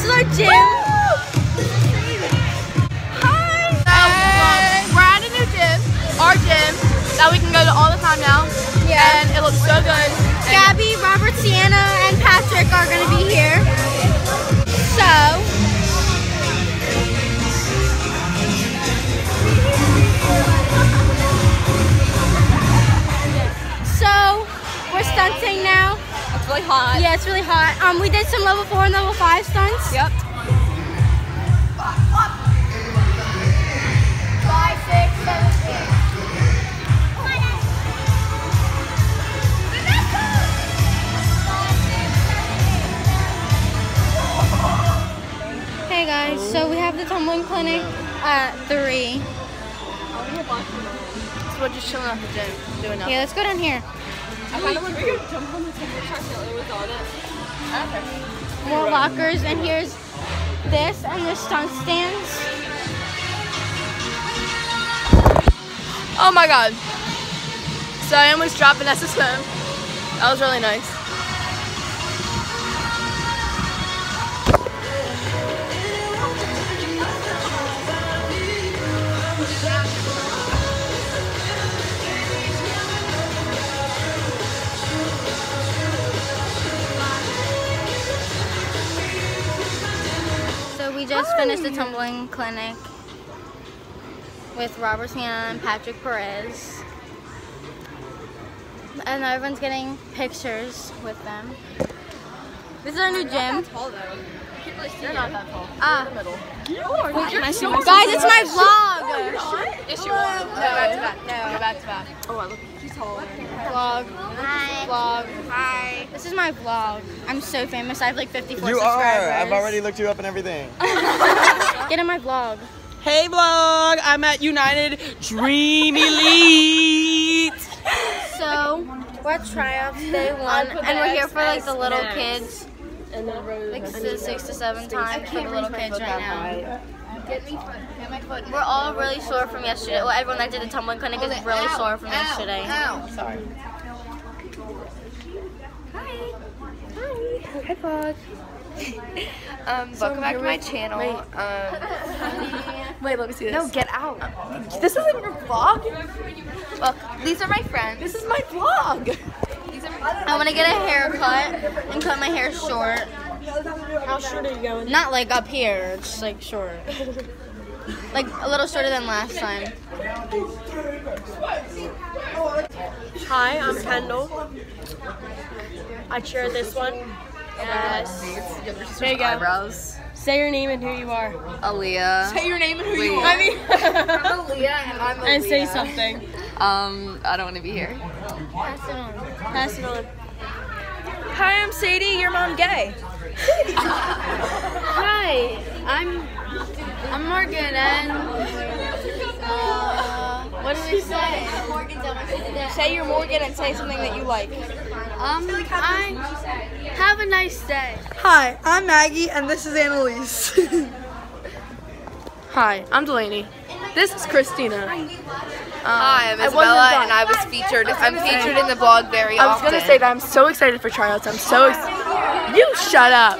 This is our gym. Hi. Um, we're at a new gym, our gym, that we can go to all the time now. Yeah. And it looks so good. Gabby, Robert, Sienna, and Patrick are going to be here. So, so we're stunting now. it's really hot. Yeah, it's really hot. Um, we did some level four and level five stunts. Hey guys, so we have the tumbling clinic at three. So we're just chilling at the gym, doing nothing. Yeah, let's go down here. I kind of want to jump on the tumble track with all this. More lockers, and here's this and the stunt stands. Oh my god. So I almost dropped Vanessa's phone. That was really nice. We just finished the tumbling clinic with Robert Sienna and Patrick Perez. And everyone's getting pictures with them. This is our new gym. tall though. You're not that tall. Ah. middle. Guys, it's my vlog. Yes, you are. No, back to back. No, back to back. Oh, I look. She's tall. Vlog. Hi. Vlog. Hi. This is my vlog. I'm so famous. I have like 54 You subscribers. are. I've already looked you up and everything. Get in my vlog. Hey vlog, I'm at United Dream Elite. So we're at tryouts day one, um, and we're here for like the little kids, like the six to seven times for the little kids right now. We're all really sore from yesterday. Well, everyone that did the tumbling clinic is really sore from yesterday. Sorry. Hi, vlog. um, welcome back to my channel. Um, Wait, let me see this. no, get out. This isn't your vlog. Look, these are my friends. this is my vlog. These are my I want to get a haircut and cut my hair short. How short are you going? Not like up here, just like short. Like a little shorter than last time. Hi, I'm Kendall. I chair this one. Yes. There you go. eyebrows. Say your name and who you are. Aaliyah. Say your name and who Wait. you are. I mean, Aaliyah and I'm and say something. Um, I don't want to be here. Pass it on. Pass it on. Hi, I'm Sadie. Your mom gay. Hi, I'm I'm Morgan and uh, what did we say? Say you're Morgan and say something that you like. Um, I have a nice day. Hi, I'm Maggie, and this is Annalise. Hi, I'm Delaney. This is Christina. Um, Hi, I'm Isabella, done. and I was featured. I'm featured in the vlog very often. I was gonna say that I'm so excited for tryouts. I'm so ex- you shut up.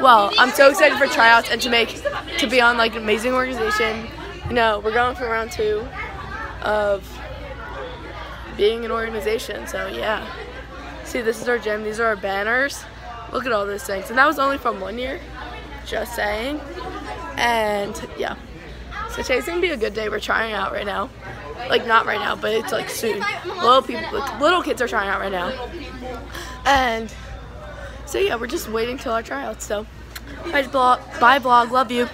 Well, I'm so excited for tryouts and to make to be on like an amazing organization. You know, we're going for round two of being an organization. So yeah. See, this is our gym. These are our banners. Look at all those things. And that was only from one year. Just saying. And yeah. So today's gonna be a good day. We're trying out right now. Like not right now, but it's like soon. Little people, little kids are trying out right now. And so yeah, we're just waiting till our tryouts. So bye vlog, bye vlog, love you.